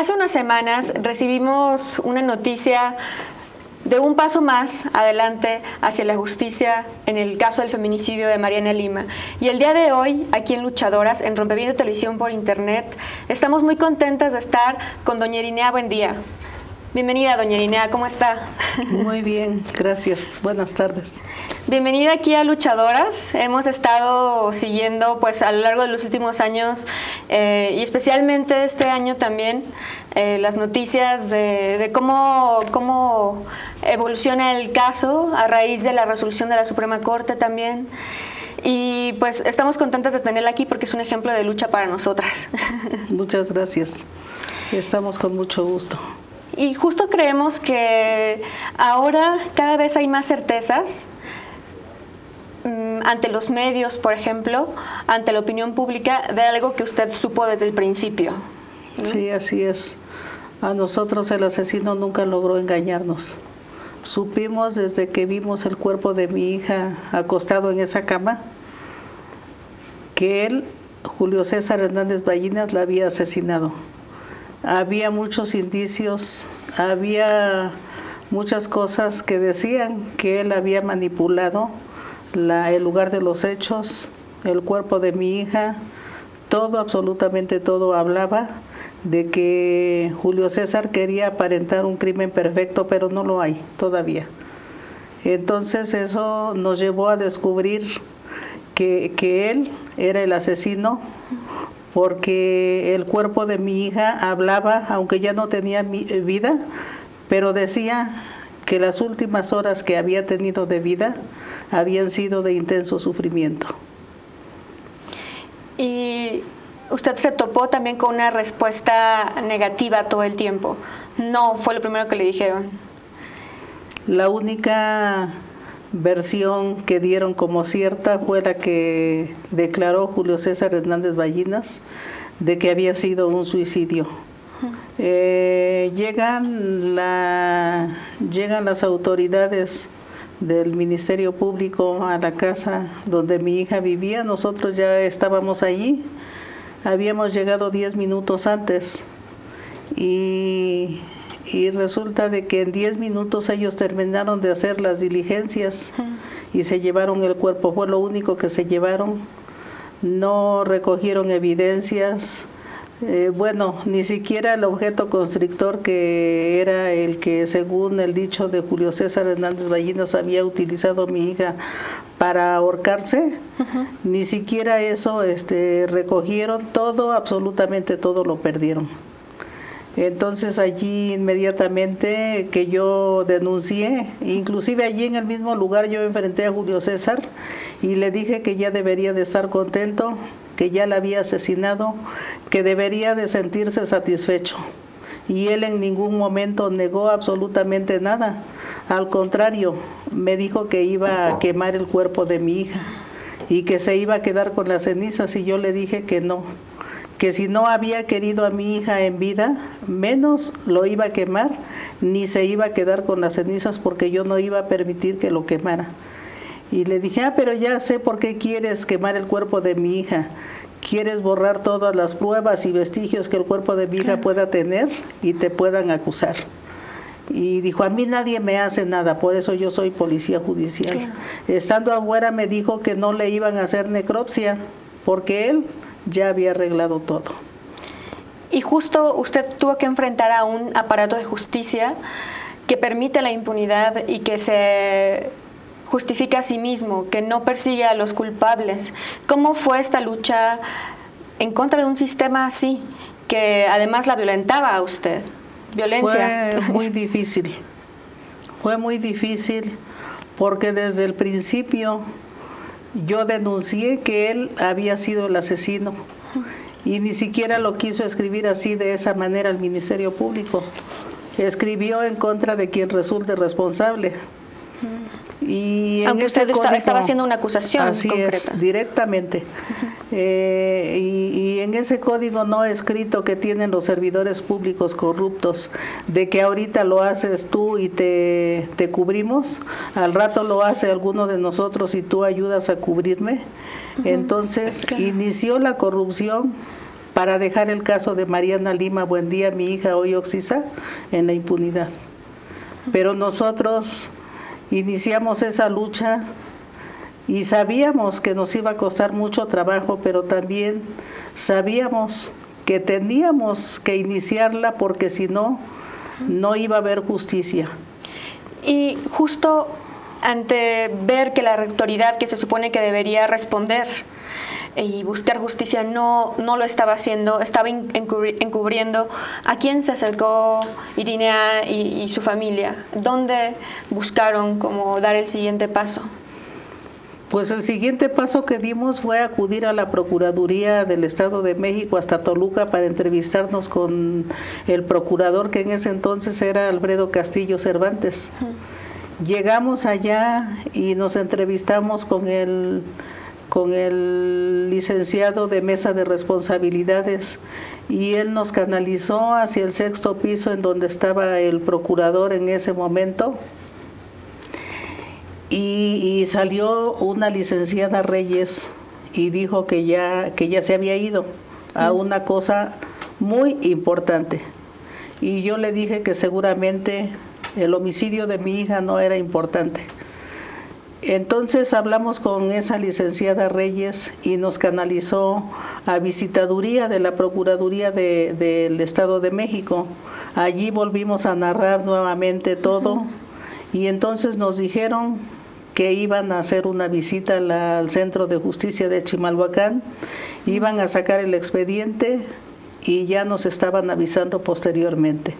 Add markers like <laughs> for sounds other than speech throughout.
Hace unas semanas recibimos una noticia de un paso más adelante hacia la justicia en el caso del feminicidio de Mariana Lima. Y el día de hoy, aquí en Luchadoras, en Rompeviento Televisión por Internet, estamos muy contentas de estar con doña Irinea Buen día. Bienvenida, doña Irinea, ¿cómo está? Muy bien, gracias. Buenas tardes. Bienvenida aquí a Luchadoras. Hemos estado siguiendo pues a lo largo de los últimos años eh, y especialmente este año también eh, las noticias de, cómo, cómo evoluciona el caso a raíz de la resolución de la Suprema Corte también. Y pues estamos contentas de tenerla aquí porque es un ejemplo de lucha para nosotras. Muchas gracias. Estamos con mucho gusto. Y justo creemos que ahora cada vez hay más certezas mm, ante los medios, por ejemplo, ante la opinión pública, de algo que usted supo desde el principio. Sí, así es. A nosotros el asesino nunca logró engañarnos. Supimos desde que vimos el cuerpo de mi hija acostado en esa cama que él, Julio César Hernández Ballinas, la había asesinado había muchos indicios, había muchas cosas que decían que él había manipulado el lugar de los hechos, el cuerpo de mi hija, todo, absolutamente todo hablaba de que Julio César quería aparentar un crimen perfecto, pero no lo hay todavía. Entonces eso nos llevó a descubrir que, que él era el asesino porque el cuerpo de mi hija hablaba, aunque ya no tenía eh, vida, pero decía que las últimas horas que había tenido de vida habían sido de intenso sufrimiento. Y usted se topó también con una respuesta negativa todo el tiempo. No, fue lo primero que le dijeron. La única versión que dieron como cierta fue la que declaró Julio César Hernández Ballinas de que había sido un suicidio. Eh, llegan, la, llegan las autoridades del Ministerio Público a la casa donde mi hija vivía, nosotros ya estábamos allí, habíamos llegado 10 minutos antes y y resulta de que en 10 minutos ellos terminaron de hacer las diligencias y se llevaron el cuerpo, fue lo único que se llevaron, no recogieron evidencias, eh, bueno, ni siquiera el objeto constrictor que era el que según el dicho de Julio César Hernández Ballinas había utilizado mi hija para ahorcarse, ni siquiera eso este, recogieron, todo, absolutamente todo lo perdieron. Entonces allí inmediatamente que yo denuncié, inclusive allí en el mismo lugar yo enfrenté a Julio César y le dije que ya debería de estar contento, que ya la había asesinado, que debería de sentirse satisfecho. Y él en ningún momento negó absolutamente nada. Al contrario, me dijo que iba a quemar el cuerpo de mi hija y que se iba a quedar con las cenizas y yo le dije que no que si no había querido a mi hija en vida, menos lo iba a quemar, ni se iba a quedar con las cenizas porque yo no iba a permitir que lo quemara. Y le dije, ah, pero ya sé por qué quieres quemar el cuerpo de mi hija. Quieres borrar todas las pruebas y vestigios que el cuerpo de mi hija pueda tener y te puedan acusar. Y dijo, a mí nadie me hace nada, por eso yo soy policía judicial. Estando afuera me dijo que no le iban a hacer necropsia, porque él ya había arreglado todo. Y justo usted tuvo que enfrentar a un aparato de justicia que permite la impunidad y que se justifica a sí mismo, que no persigue a los culpables. ¿Cómo fue esta lucha en contra de un sistema así, que además la violentaba a usted? Violencia. Fue muy <laughs> difícil. Fue muy difícil porque desde el principio yo denuncié que él había sido el asesino y ni siquiera lo quiso escribir así de esa manera al Ministerio Público. Escribió en contra de quien resulte responsable. Y en ese usted estaba haciendo una acusación así es, directamente. Eh, y, en ese código no escrito que tienen los servidores públicos corruptos, de que ahorita lo haces tú y te, te cubrimos, al rato lo hace alguno de nosotros y tú ayudas a cubrirme. Entonces inició la corrupción para dejar el caso de Mariana Lima Buendía, mi hija hoy Oxisa, en la impunidad. Pero nosotros iniciamos esa lucha y sabíamos que nos iba a costar mucho trabajo, pero también sabíamos que teníamos que iniciarla porque si no, no iba a haber justicia. Y justo ante ver que la autoridad que se supone que debería responder y buscar justicia no, no lo estaba haciendo, estaba encubriendo. ¿A quién se acercó Irinea y, y su familia? ¿Dónde buscaron como dar el siguiente paso? Pues el siguiente paso que dimos fue acudir a la Procuraduría del Estado de México hasta Toluca para entrevistarnos con el procurador que en ese entonces era Alfredo Castillo Cervantes. Llegamos allá y nos entrevistamos con el, con el licenciado de Mesa de Responsabilidades y él nos canalizó hacia el sexto piso en donde estaba el procurador en ese momento y, salió una licenciada Reyes y dijo que ya, que ya se había ido a una cosa muy importante. Y yo le dije que seguramente el homicidio de mi hija no era importante. Entonces hablamos con esa licenciada Reyes y nos canalizó a visitaduría de la Procuraduría del Estado de México. Allí volvimos a narrar nuevamente todo y entonces nos dijeron que iban a hacer una visita al Centro de Justicia de Chimalhuacán, iban a sacar el expediente y ya nos estaban avisando posteriormente.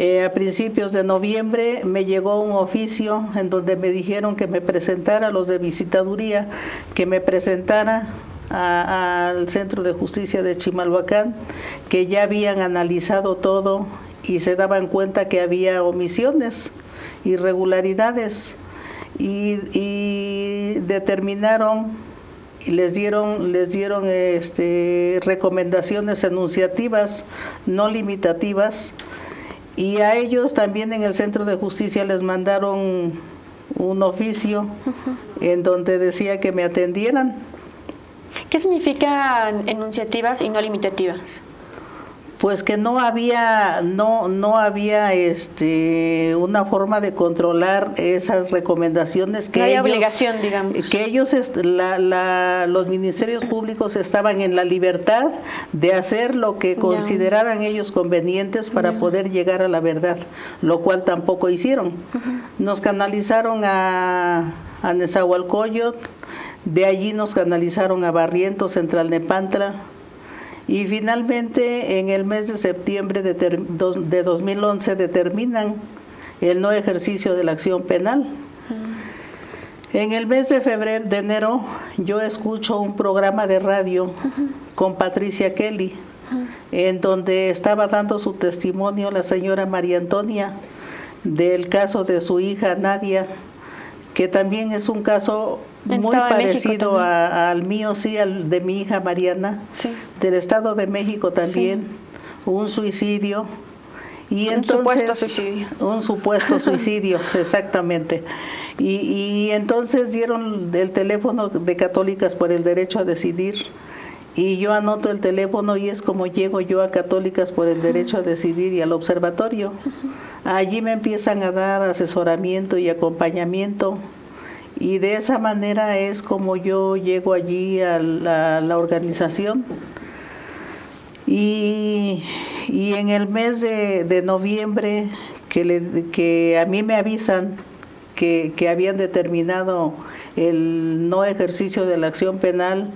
Eh, a principios de noviembre me llegó un oficio en donde me dijeron que me presentara, los de visitaduría, que me presentara al Centro de Justicia de Chimalhuacán, que ya habían analizado todo y se daban cuenta que había omisiones, irregularidades y, determinaron y les dieron les dieron este, recomendaciones enunciativas no limitativas y a ellos también en el centro de justicia les mandaron un oficio en donde decía que me atendieran ¿Qué significan enunciativas y no limitativas? Pues que no había no no había este una forma de controlar esas recomendaciones que no ellos, obligación digamos. que ellos los ministerios públicos estaban en la libertad de hacer lo que consideraran ellos convenientes para poder llegar a la verdad lo cual tampoco hicieron. Nos canalizaron a a Nezahualcóyotl de allí nos canalizaron a Barrientos Central Nepantla y finalmente, en el mes de septiembre de, de 2011 determinan el no ejercicio de la acción penal. En el mes de febrero, de enero, yo escucho un programa de radio con Patricia Kelly, en donde estaba dando su testimonio la señora María Antonia del caso de su hija Nadia, que también es un caso muy parecido al mío, sí, al de mi hija Mariana, del Estado de México también, un suicidio. Y un supuesto suicidio. Un supuesto <laughs> suicidio, exactamente. Y, y entonces dieron el teléfono de Católicas por el derecho a decidir. Y yo anoto el teléfono y es como llego yo a Católicas por el derecho a decidir y al observatorio. Allí me empiezan a dar asesoramiento y acompañamiento y de esa manera es como yo llego allí a la, organización. Y, en el mes de, noviembre que, que, a mí me avisan que, que, habían determinado el no ejercicio de la acción penal,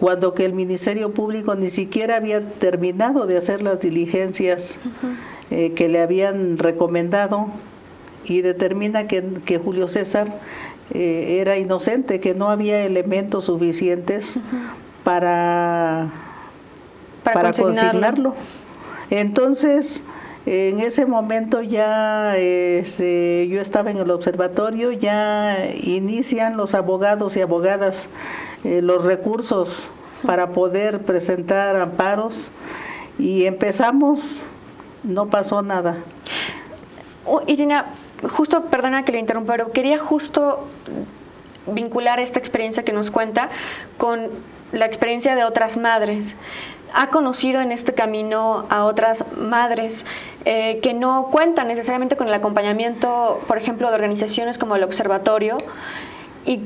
cuando que el Ministerio Público ni siquiera había terminado de hacer las diligencias eh, que le habían recomendado y determina que, que Julio César eh, era inocente, que no había elementos suficientes para, para, consignarlo. Entonces, en ese momento ya este, yo estaba en el observatorio, ya inician los abogados y abogadas eh, los recursos para poder presentar amparos y empezamos, no pasó nada. Oh, Irina, justo, perdona que le interrumpa, pero quería justo vincular esta experiencia que nos cuenta con la experiencia de otras madres. ha conocido en este camino a otras madres eh, que no cuentan necesariamente con el acompañamiento, por ejemplo, de organizaciones como el Observatorio? ¿Y,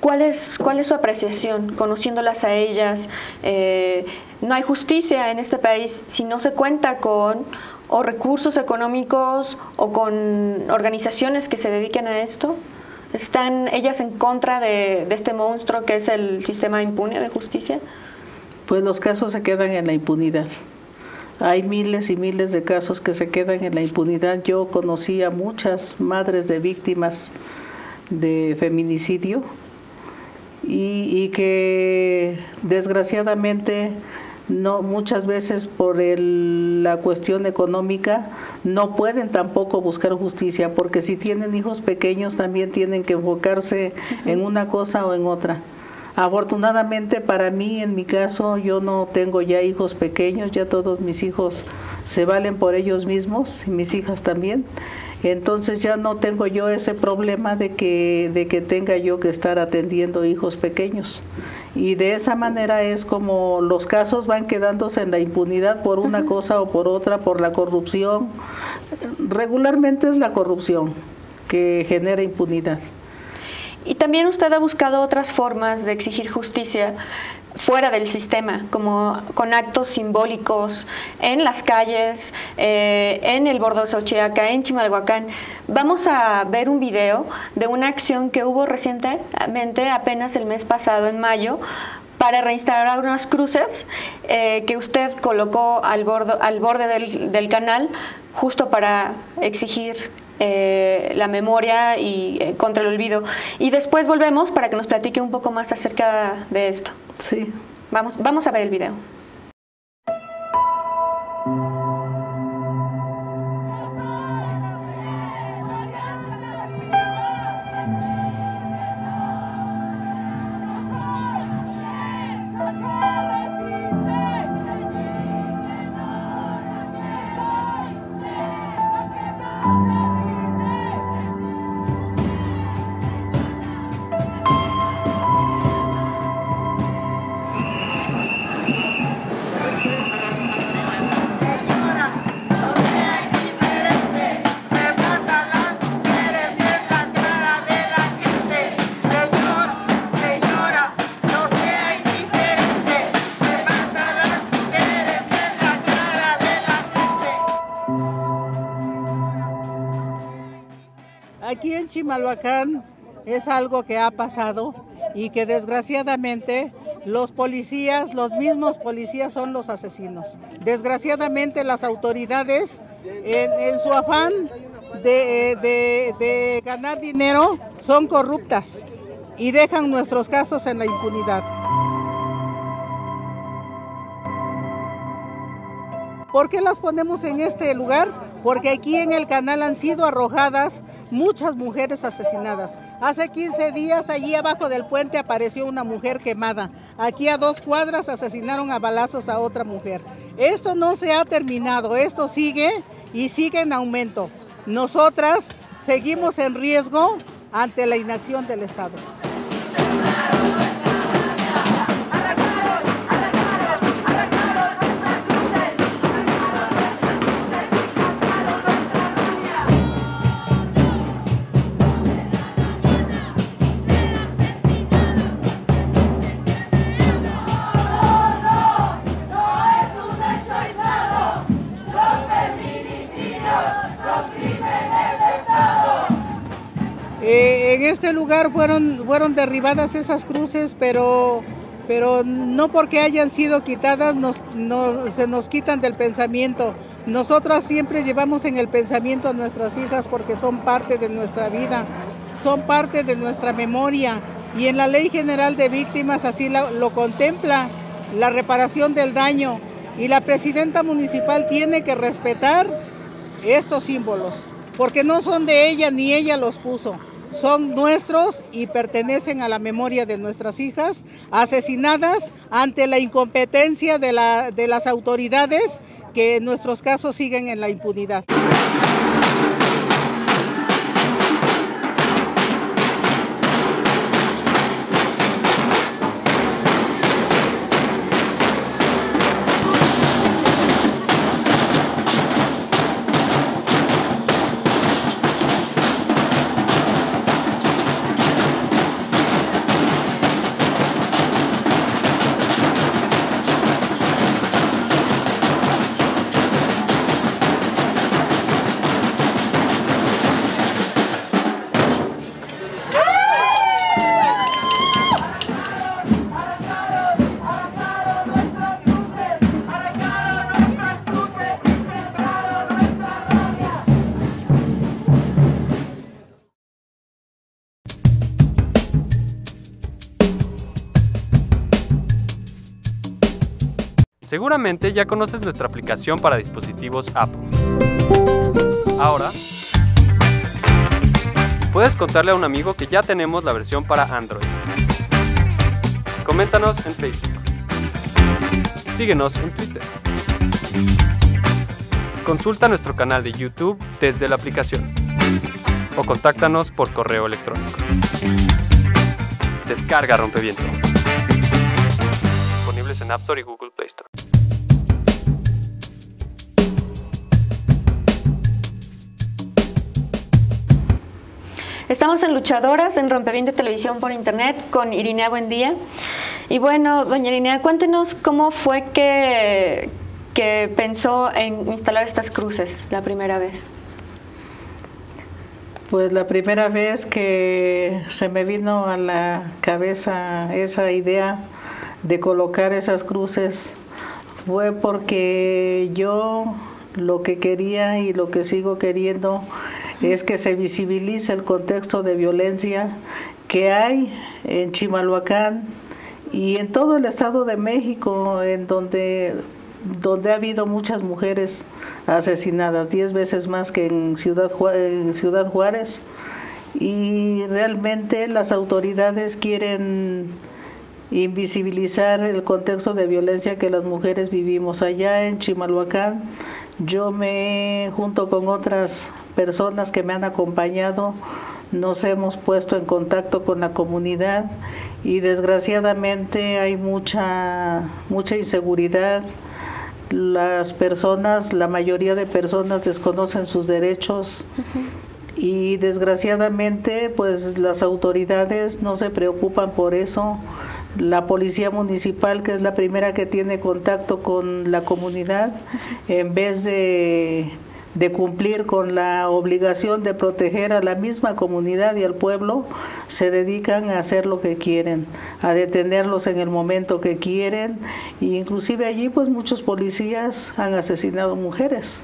cuál, es, su apreciación, conociéndolas a ellas? Eh, no hay justicia en este país si no se cuenta con o recursos económicos o con organizaciones que se dediquen a esto. ¿Están ellas en contra de, este monstruo que es el sistema impune de justicia? pues los casos se quedan en la impunidad. Hay miles y miles de casos que se quedan en la impunidad. Yo conocí a muchas madres de víctimas de feminicidio y, que desgraciadamente no muchas veces por la cuestión económica no pueden tampoco buscar justicia porque si tienen hijos pequeños también tienen que enfocarse en una cosa o en otra. Afortunadamente para mí, en mi caso, yo no tengo ya hijos pequeños, ya todos mis hijos se valen por ellos mismos y mis hijas también. Entonces ya no tengo yo ese problema de que, de que tenga yo que estar atendiendo hijos pequeños. Y de esa manera es como los casos van quedándose en la impunidad por una cosa o por otra, por la corrupción. Regularmente es la corrupción que genera impunidad. Y también usted ha buscado otras formas de exigir justicia fuera del sistema, como con actos simbólicos en las calles, eh, en el Bordo Xochiaca, en Chimalhuacán. Vamos a ver un video de una acción que hubo recientemente, apenas el mes pasado, en mayo, para reinstalar unas cruces eh, que usted colocó al, borde del canal justo para exigir eh, la memoria y eh, contra el olvido. Y después volvemos para que nos platique un poco más acerca de esto. Sí. Vamos, vamos a ver el video. Chimalhuacán es algo que ha pasado y que desgraciadamente los policías, los mismos policías son los asesinos. Desgraciadamente las autoridades en, su afán de ganar dinero son corruptas y dejan nuestros casos en la impunidad. ¿Por qué las ponemos en este lugar? Porque aquí en el canal han sido arrojadas muchas mujeres asesinadas. Hace 15 días allí abajo del puente apareció una mujer quemada. Aquí a dos cuadras asesinaron a balazos a otra mujer. Esto no se ha terminado, esto sigue y sigue en aumento. Nosotras seguimos en riesgo ante la inacción del Estado. En este lugar fueron, fueron derribadas esas cruces, pero, pero no porque hayan sido quitadas se nos quitan del pensamiento. Nosotras siempre llevamos en el pensamiento a nuestras hijas porque son parte de nuestra vida, son parte de nuestra memoria. Y en la Ley General de Víctimas así lo contempla, la reparación del daño. Y la presidenta municipal tiene que respetar estos símbolos, porque no son de ella ni ella los puso son nuestros y pertenecen a la memoria de nuestras hijas asesinadas ante la incompetencia de, la, de las autoridades que en nuestros casos siguen en la impunidad. Seguramente ya conoces nuestra aplicación para dispositivos Apple. Ahora, puedes contarle a un amigo que ya tenemos la versión para Android. Coméntanos en Facebook. Síguenos en Twitter. Consulta nuestro canal de YouTube desde la aplicación o contáctanos por correo electrónico. Descarga Rompeviento. Disponibles en App Store y Google Estamos en Luchadoras, en Rompeviento Televisión por Internet, con Irinea Buendía. Y bueno, doña Irinea, cuéntenos cómo fue que, que pensó en instalar estas cruces la primera vez. Pues la primera vez que se me vino a la cabeza esa idea de colocar esas cruces fue porque yo lo que quería y lo que sigo queriendo es que se visibilice el contexto de violencia que hay en Chimalhuacán y en todo el estado de México, en donde donde ha habido muchas mujeres asesinadas, 10 veces más que en Ciudad, Juárez. Y realmente las autoridades quieren invisibilizar el contexto de violencia que las mujeres vivimos allá en Chimalhuacán. Yo me, junto con otras personas que me han acompañado, nos hemos puesto en contacto con la comunidad y desgraciadamente hay mucha, mucha inseguridad. Las personas, la mayoría de personas desconocen sus derechos y desgraciadamente pues las autoridades no se preocupan por eso. La policía municipal, que es la primera que tiene contacto con la comunidad, en vez de de cumplir con la obligación de proteger a la misma comunidad y al pueblo, se dedican a hacer lo que quieren, a detenerlos en el momento que quieren, e inclusive allí pues muchos policías han asesinado mujeres.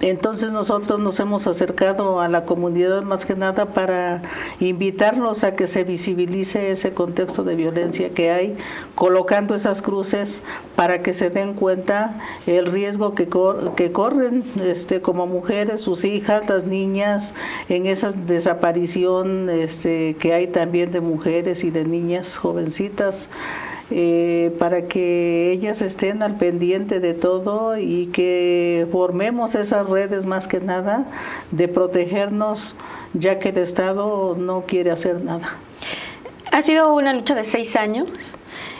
Entonces nosotros nos hemos acercado a la comunidad más que nada para invitarlos a que se visibilice ese contexto de violencia que hay, colocando esas cruces para que se den cuenta el riesgo que, que corren este, como mujeres, sus hijas, las niñas, en esa desaparición este, que hay también de mujeres y de niñas jovencitas. Eh, para que ellas estén al pendiente de todo y que formemos esas redes más que nada de protegernos, ya que el Estado no quiere hacer nada. Ha sido una lucha de seis años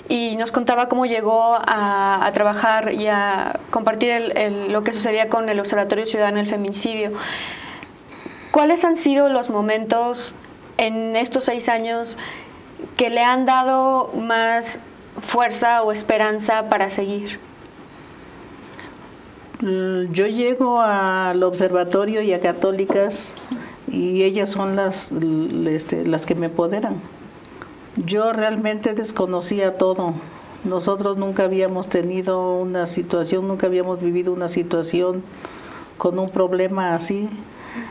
y nos contaba cómo llegó a, trabajar y a compartir lo que sucedía con el Observatorio Ciudadano del Feminicidio. ¿Cuáles han sido los momentos en estos seis años que le han dado más fuerza o esperanza para seguir? Mm, yo llego al observatorio y a católicas y ellas son las, este, las que me empoderan. Yo realmente desconocía todo. Nosotros nunca habíamos tenido una situación, nunca habíamos vivido una situación con un problema así.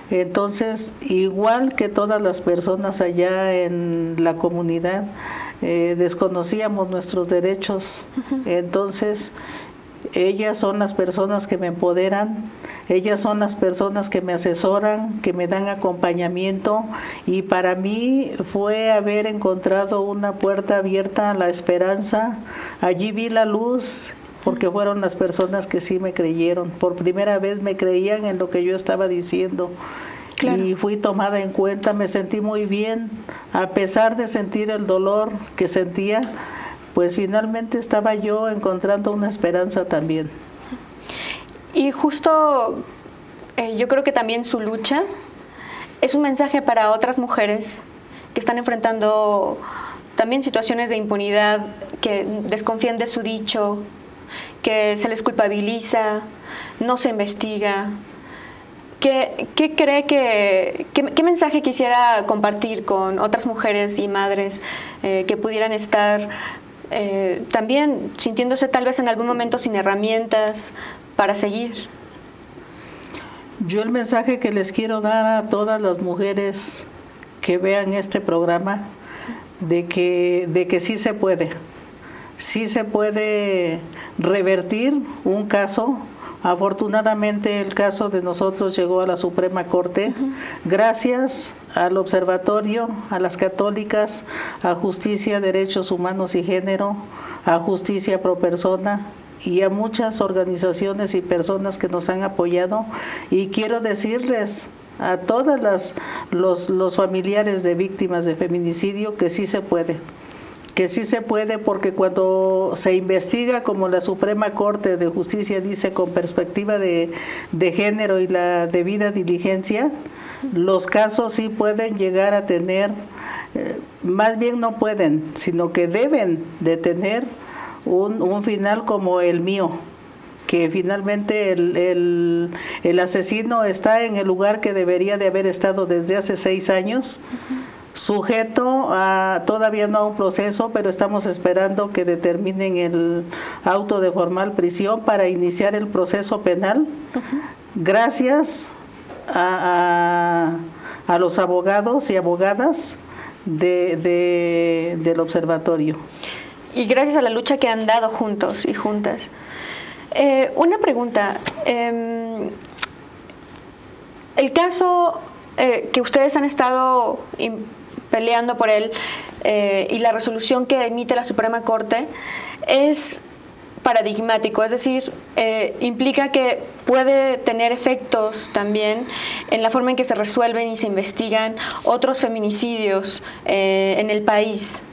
Entonces, igual que todas las personas allá en la comunidad, eh, desconocíamos nuestros derechos. Entonces, ellas son las personas que me empoderan, ellas son las personas que me asesoran, que me dan acompañamiento y para mí fue haber encontrado una puerta abierta a la esperanza. Allí vi la luz porque fueron las personas que sí me creyeron. Por primera vez me creían en lo que yo estaba diciendo y fui tomada en cuenta, me sentí muy bien, a pesar de sentir el dolor que sentía, pues finalmente estaba yo encontrando una esperanza también. Y justo eh, yo creo que también su lucha es un mensaje para otras mujeres que están enfrentando también situaciones de impunidad, que desconfían de su dicho, que se les culpabiliza, no se investiga, ¿Qué, cree que, qué, mensaje quisiera compartir con otras mujeres y madres eh, que pudieran estar eh, también sintiéndose tal vez en algún momento sin herramientas para seguir? Yo el mensaje que les quiero dar a todas las mujeres que vean este programa, de que, de que sí se puede, sí se puede revertir un caso. Afortunadamente el caso de nosotros llegó a la Suprema Corte. Gracias al observatorio, a las católicas, a Justicia, Derechos Humanos y Género, a Justicia Pro Persona y a muchas organizaciones y personas que nos han apoyado. Y quiero decirles a todas las los, los familiares de víctimas de feminicidio que sí se puede que sí se puede porque cuando se investiga, como la Suprema Corte de Justicia dice, con perspectiva de, género y la debida diligencia, los casos sí pueden llegar a tener, eh, más bien no pueden, sino que deben de tener un, un final como el mío, que finalmente el, el, asesino está en el lugar que debería de haber estado desde hace seis años sujeto a todavía no a un proceso, pero estamos esperando que determinen el auto de formal prisión para iniciar el proceso penal. Gracias a, los abogados y abogadas de, del observatorio. Y gracias a la lucha que han dado juntos y juntas. Eh, una pregunta. Em, el caso eh, que ustedes han estado peleando por él eh, y la resolución que emite la Suprema Corte es paradigmático, es decir, eh, implica que puede tener efectos también en la forma en que se resuelven y se investigan otros feminicidios eh, en el país.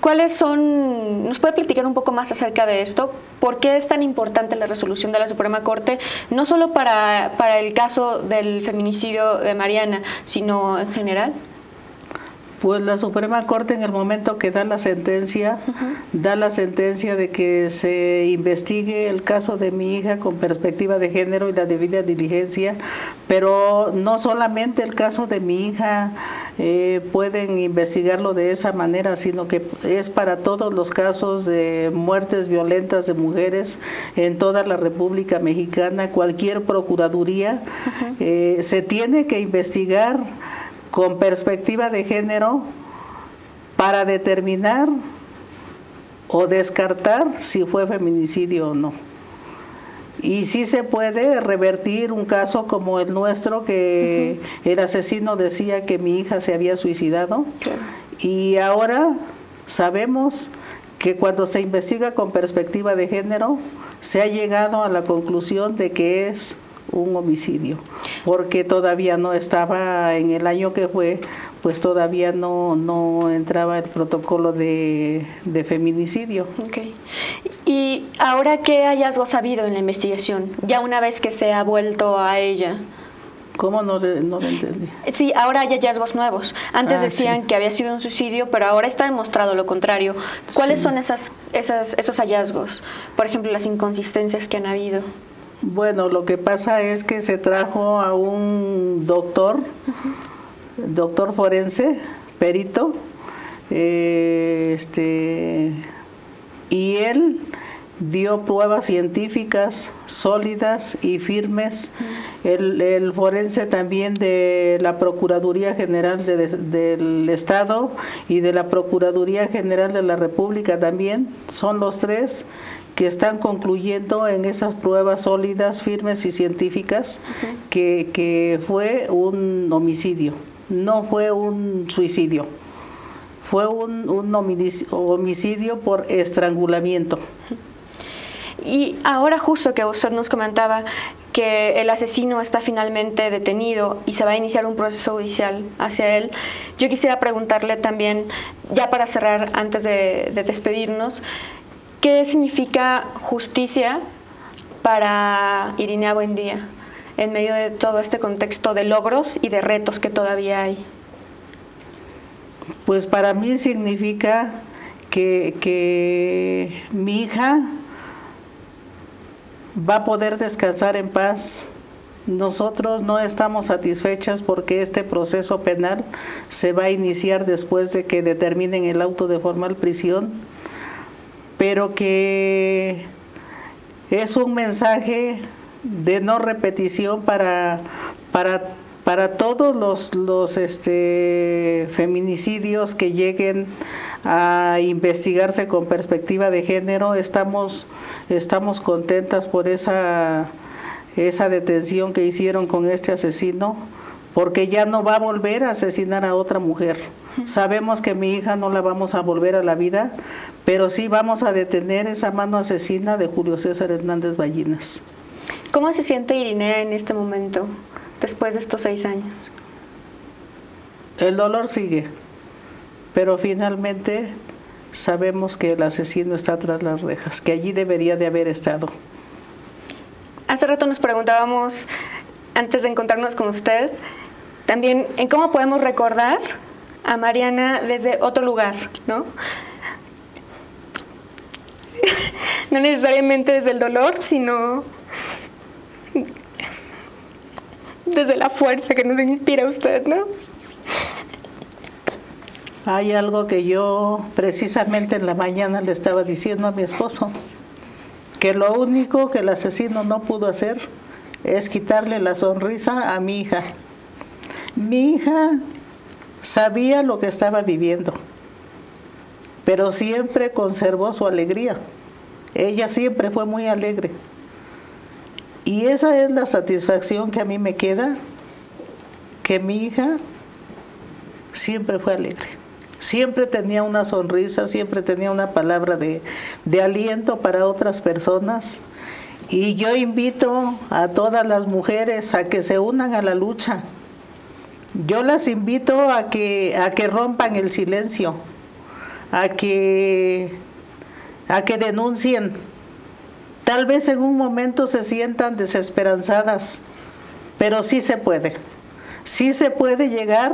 ¿Cuáles son, nos puede platicar un poco más acerca de esto? ¿Por qué es tan importante la resolución de la Suprema Corte, no solo para, para el caso del feminicidio de Mariana, sino en general? Pues la Suprema Corte en el momento que da la sentencia, da la sentencia de que se investigue el caso de mi hija con perspectiva de género y la debida diligencia, pero no solamente el caso de mi hija eh, pueden investigarlo de esa manera, sino que es para todos los casos de muertes violentas de mujeres en toda la República Mexicana, cualquier procuraduría, eh, se tiene que investigar con perspectiva de género para determinar o descartar si fue feminicidio o no. Y sí se puede revertir un caso como el nuestro, que el asesino decía que mi hija se había suicidado. Y ahora sabemos que cuando se investiga con perspectiva de género, se ha llegado a la conclusión de que es un homicidio, porque todavía no estaba en el año que fue, pues todavía no, no entraba el protocolo de, feminicidio. Okay. ¿Y ahora qué hallazgos ha habido en la investigación, ya una vez que se ha vuelto a ella? ¿Cómo no le, no entendí? Sí, ahora hay hallazgos nuevos. Antes ah, decían que había sido un suicidio, pero ahora está demostrado lo contrario. ¿Cuáles son esas, esas, esos hallazgos? Por ejemplo, las inconsistencias que han habido. Bueno, lo que pasa es que se trajo a un doctor, doctor forense, perito, eh, este, y él dio pruebas científicas sólidas y firmes. El, forense también de la Procuraduría General del Estado y de la Procuraduría General de la República también, son los tres que están concluyendo en esas pruebas sólidas, firmes y científicas que, que fue un homicidio, no fue un suicidio, fue un, un homicidio por estrangulamiento. Y ahora justo que usted nos comentaba que el asesino está finalmente detenido y se va a iniciar un proceso judicial hacia él, yo quisiera preguntarle también, ya para cerrar antes de, de despedirnos, ¿Qué significa justicia para Irinea Buendía en medio de todo este contexto de logros y de retos que todavía hay? Pues para mí significa que, que mi hija va a poder descansar en paz. Nosotros no estamos satisfechas porque este proceso penal se va a iniciar después de que determinen el auto de formal prisión pero que es un mensaje de no repetición para, para para todos los, los este, feminicidios que lleguen a investigarse con perspectiva de género, estamos, estamos contentas por esa, esa detención que hicieron con este asesino, porque ya no va a volver a asesinar a otra mujer. Sabemos que mi hija no la vamos a volver a la vida, pero sí vamos a detener esa mano asesina de Julio César Hernández Ballinas. ¿Cómo se siente Irinea en este momento, después de estos seis años? El dolor sigue, pero finalmente sabemos que el asesino está tras las rejas, que allí debería de haber estado. Hace rato nos preguntábamos, antes de encontrarnos con usted, también en cómo podemos recordar a Mariana desde otro lugar, ¿no? <laughs> no necesariamente desde el dolor, sino desde la fuerza que nos inspira usted, ¿no? Hay algo que yo precisamente en la mañana le estaba diciendo a mi esposo, que lo único que el asesino no pudo hacer es quitarle la sonrisa a mi hija. Mi hija sabía lo que estaba viviendo, pero siempre conservó su alegría. Ella siempre fue muy alegre. Y esa es la satisfacción que a mí me queda, que mi hija siempre fue alegre. Siempre tenía una sonrisa, siempre tenía una palabra de, de aliento para otras personas. Y yo invito a todas las mujeres a que se unan a la lucha. Yo las invito a que, a que rompan el silencio, a que, a que denuncien Tal vez en un momento se sientan desesperanzadas, pero sí se puede. Sí se puede llegar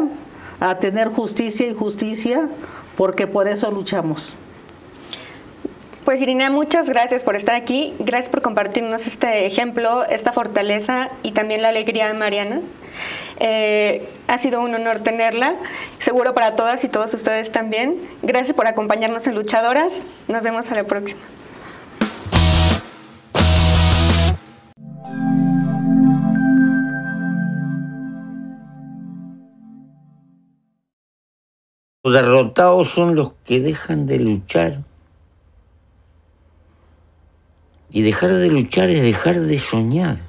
a tener justicia y justicia porque por eso luchamos. Pues Irina, muchas gracias por estar aquí, gracias por compartirnos este ejemplo, esta fortaleza y también la alegría de Mariana. Eh, ha sido un honor tenerla, seguro para todas y todos ustedes también. Gracias por acompañarnos en Luchadoras, nos vemos a la próxima. Los derrotados son los que dejan de luchar. Y dejar de luchar es dejar de soñar.